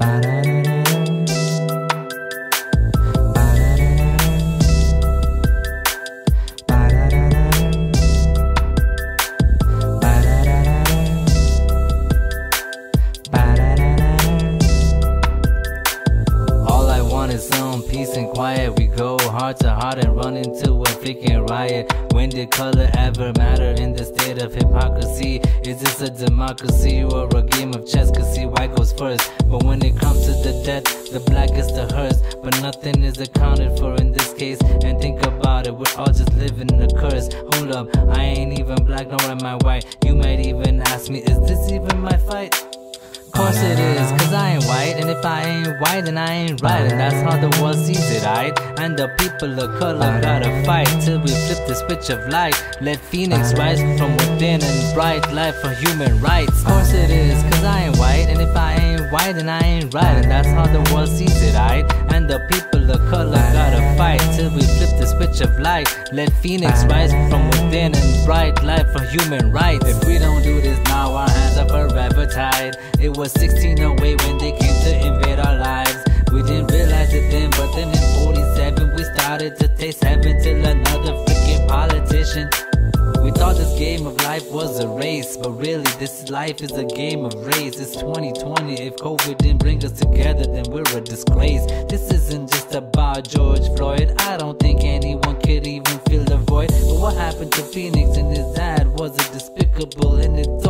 All quiet. We go heart to heart and run into a freaking riot. When did color ever matter in the state of hypocrisy? Is this a democracy or a game of chess? Cause see, white goes first. But when it comes to the debt, the black is the hearse. But nothing is accounted for in this case. And think about it, we're all just living in a curse. Hold up, I ain't even black nor am I white. You might even ask me, is this even my fight? Course it is, cause I ain't white, and if I ain't white, then I ain't right, and that's how the world sees it, right? And the people of color gotta fight till we flip the switch of light. Let Fenix rise from within and bright light for human rights. Of Course it is, cause I ain't white, and if I ain't white, then I ain't right, and that's how the world sees it, right? And the people of color gotta fight till we flip the switch of light. Let Fenix rise from within and bright light for human rights. If we don't do this forever tied. It was 1608 when they came to invade our lives. We didn't realize it then, but then in 47 we started to taste heaven till another freaking politician. We thought this game of life was a race, but really this life is a game of race. It's 2020. If COVID didn't bring us together, then we're a disgrace. This isn't just about George Floyd. I don't think anyone could even fill the void. But what happened to Fenix and his ad was a despicable in its.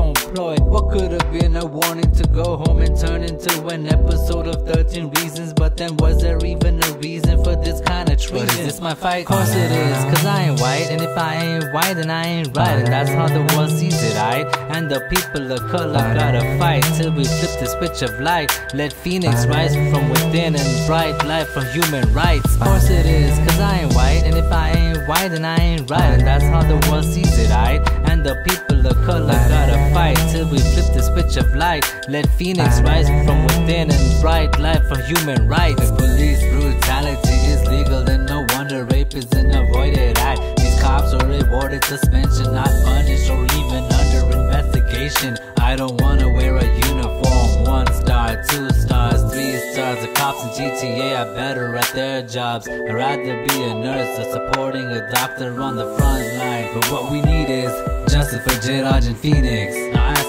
What could have been a warning to go home and turn into an episode of 13 Reasons? But then was there even a reason for this kind of treason? Is this my fight? Of Course it is, cause I ain't white, and if I ain't white, then I ain't right, and that's how the world sees it, right? And the people of color gotta fight till we flip the switch of light. Let Fenix rise from within and bright light for human rights. Of Course it is, cause I ain't white, and if I ain't white, then I ain't right, and that's how the world sees it, right? And the people of color gotta fight till we flip the switch of light. Let Fenix rise from within and bright light for human rights. If police brutality is legal, then no wonder rape is an avoided act. These cops are rewarded suspension, not punished or even under investigation. I don't wanna wear a uniform. One star, two stars, three stars. The cops in GTA are better at their jobs. I'd rather be a nurse or supporting a doctor on the front line. But what we need is justice for Jayaraj and Fenix. Now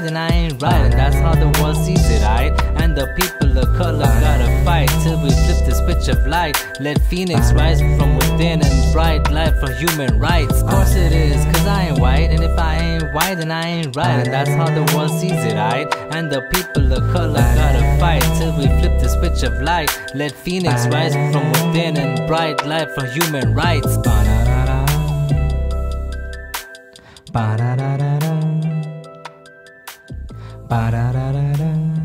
99, right? And that's how the world sees it, right? And the people of color gotta fight till we flip the switch of light. Let Fenix rise from within and bright light for human rights. Of course it is, cause I ain't white, and if I ain't white, then I ain't right. And that's how the world sees it, right? And the people of color gotta fight till we flip the switch of light. Let Fenix rise from within and bright light for human rights. Ba-da-da-da. Ba-da-da-da-da. Ba-da-da-da-da.